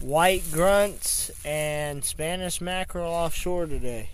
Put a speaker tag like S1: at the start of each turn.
S1: white grunts and Spanish mackerel offshore today.